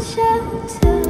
shelter.